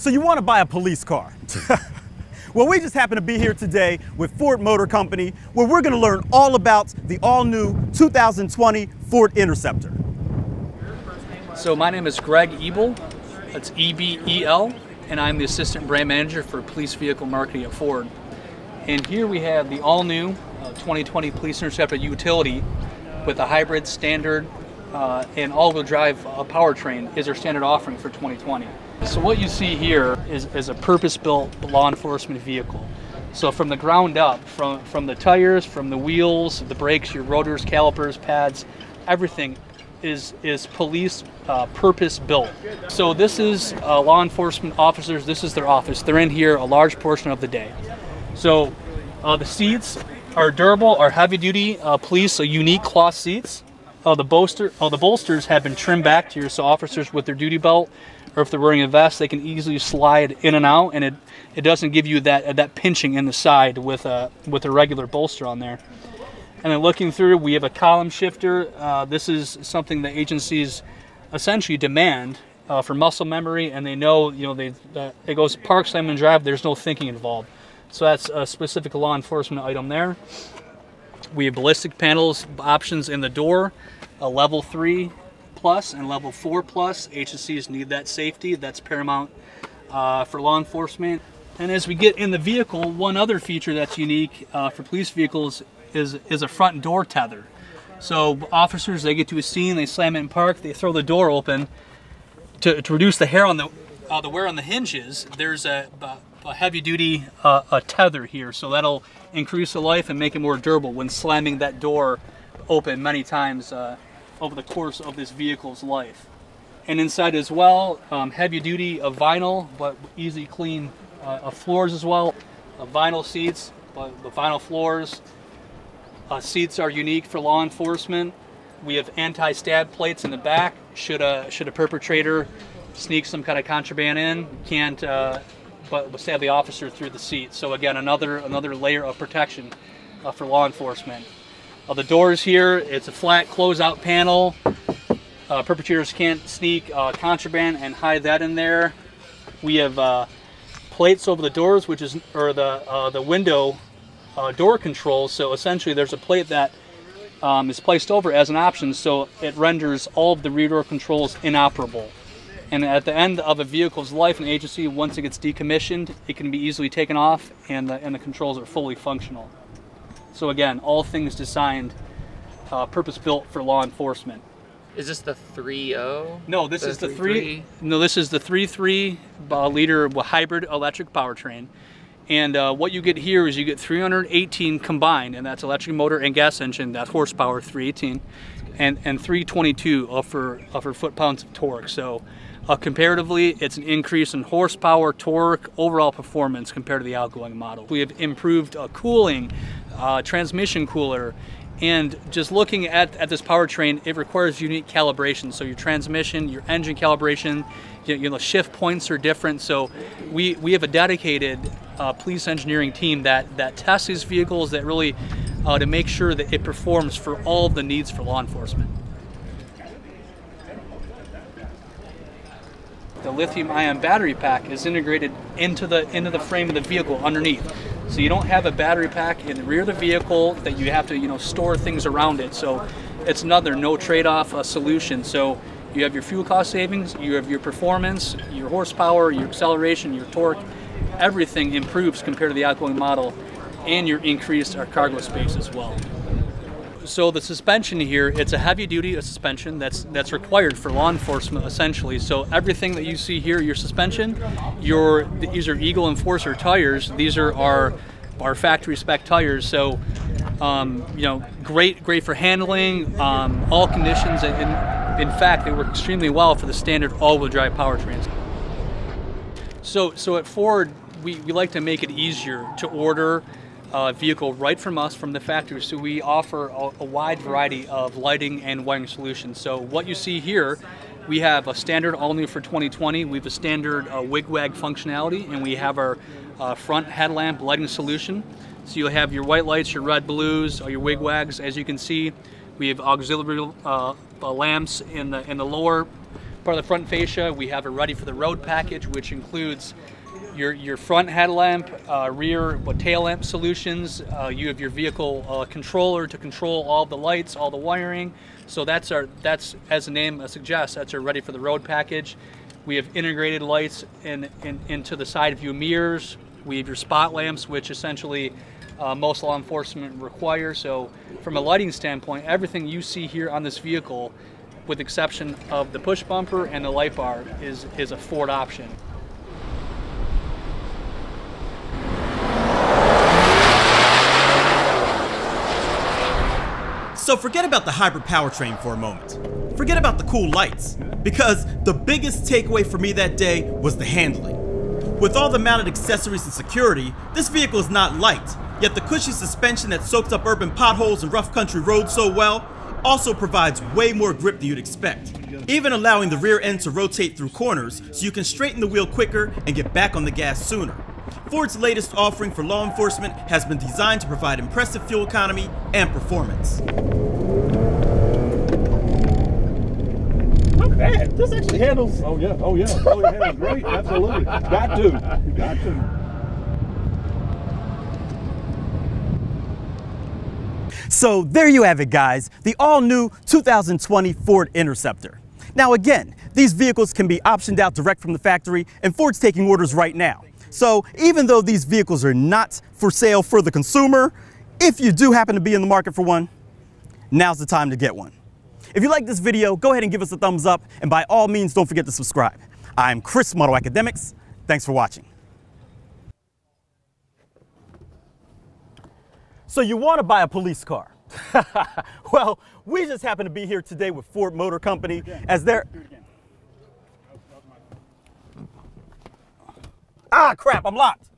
So you want to buy a police car? well, we just happen to be here today with Ford Motor Company, where we're going to learn all about the all-new 2020 Ford Interceptor. So my name is Greg Ebel. That's E-B-E-L, and I'm the Assistant Brand Manager for Police Vehicle Marketing at Ford. And here we have the all-new uh, 2020 Police Interceptor utility with a hybrid standard uh, and all-wheel drive uh, powertrain is our standard offering for 2020. So what you see here is, is a purpose-built law enforcement vehicle. So from the ground up, from, from the tires, from the wheels, the brakes, your rotors, calipers, pads, everything is, is police uh, purpose built. So this is uh, law enforcement officers, this is their office. They're in here a large portion of the day. So uh, the seats are durable, are heavy duty uh, police, so unique cloth seats. Uh, the, bolster, uh, the bolsters have been trimmed back here so officers with their duty belt or if they're wearing a vest, they can easily slide in and out, and it it doesn't give you that that pinching in the side with a with a regular bolster on there. And then looking through, we have a column shifter. Uh, this is something that agencies essentially demand uh, for muscle memory, and they know you know they uh, it goes park, slam, and drive. There's no thinking involved, so that's a specific law enforcement item there. We have ballistic panels options in the door, a level three plus and level 4 plus. HSCs need that safety. That's paramount uh, for law enforcement. And as we get in the vehicle, one other feature that's unique uh, for police vehicles is, is a front door tether. So officers, they get to a scene, they slam it in park, they throw the door open. To, to reduce the hair on the, uh, the wear on the hinges, there's a, a heavy duty uh, a tether here. So that'll increase the life and make it more durable when slamming that door open many times uh, over the course of this vehicle's life. And inside as well, um, heavy duty of vinyl, but easy clean uh, of floors as well. Uh, vinyl seats, but the vinyl floors. Uh, seats are unique for law enforcement. We have anti-stab plates in the back. Should a should a perpetrator sneak some kind of contraband in, can't uh, but stab the officer through the seat. So again, another another layer of protection uh, for law enforcement. Uh, the doors here, it's a flat closeout panel. Uh, perpetrators can't sneak uh, contraband and hide that in there. We have uh, plates over the doors, which is, or the, uh, the window door controls. So essentially there's a plate that um, is placed over as an option so it renders all of the rear door controls inoperable. And at the end of a vehicle's life in agency, once it gets decommissioned, it can be easily taken off and the, and the controls are fully functional. So again, all things designed, uh, purpose-built for law enforcement. Is this the 3.0? No, this the is the 3, 3 No, this is the 3.3 uh, liter hybrid electric powertrain. And uh, what you get here is you get 318 combined, and that's electric motor and gas engine, that horsepower 318, and, and 322 for, for foot-pounds of torque. So uh, comparatively, it's an increase in horsepower, torque, overall performance compared to the outgoing model. We have improved uh, cooling, uh, transmission cooler, and just looking at, at this powertrain, it requires unique calibration. So your transmission, your engine calibration, you, you know, shift points are different. So we, we have a dedicated uh, police engineering team that, that tests these vehicles that really uh, to make sure that it performs for all the needs for law enforcement. The lithium ion battery pack is integrated into the into the frame of the vehicle underneath. So you don't have a battery pack in the rear of the vehicle that you have to you know store things around it. So it's another no trade-off uh, solution. So you have your fuel cost savings, you have your performance, your horsepower, your acceleration, your torque, everything improves compared to the outgoing model, and your increased our cargo space as well. So the suspension here, it's a heavy duty a suspension that's that's required for law enforcement essentially. So everything that you see here, your suspension, your these are Eagle Enforcer tires. These are our our factory spec tires. So um, you know, great great for handling, um, all conditions. In, in fact, they work extremely well for the standard all-wheel drive powertrains. So so at Ford, we, we like to make it easier to order uh, vehicle right from us from the factory. So we offer a, a, wide variety of lighting and wiring solutions. So what you see here, we have a standard all new for 2020. We have a standard uh, wig-wag functionality and we have our uh, front headlamp lighting solution. So you'll have your white lights, your red blues, or your wig-wags. As you can see, we have auxiliary uh, lamps in the, in the lower part of the front fascia, we have a ready for the road package, which includes your, your front headlamp, uh, rear what, tail lamp solutions. Uh, you have your vehicle uh, controller to control all the lights, all the wiring. So that's our that's as the name suggests. That's our ready for the road package. We have integrated lights in, in into the side view mirrors. We have your spot lamps, which essentially uh, most law enforcement require. So from a lighting standpoint, everything you see here on this vehicle, with exception of the push bumper and the light bar, is is a Ford option. So forget about the hybrid powertrain for a moment. Forget about the cool lights, because the biggest takeaway for me that day was the handling. With all the mounted accessories and security, this vehicle is not light, yet the cushy suspension that soaks up urban potholes and rough country roads so well also provides way more grip than you'd expect, even allowing the rear end to rotate through corners so you can straighten the wheel quicker and get back on the gas sooner. Ford's latest offering for law enforcement has been designed to provide impressive fuel economy and performance. Not bad. This actually handles. Oh yeah. Oh yeah. Oh, it handles great. Absolutely. Got to. Got to. So there you have it, guys, the all new 2020 Ford Interceptor. Now, again, these vehicles can be optioned out direct from the factory, and Ford's taking orders right now. So even though these vehicles are not for sale for the consumer, if you do happen to be in the market for one, now's the time to get one. If you like this video, go ahead and give us a thumbs up, and by all means, don't forget to subscribe. I'm Chris AutoAcademics. Thanks for watching. So you want to buy a police car? well, we just happen to be here today with Ford Motor Company as they're... Ah, crap, I'm locked.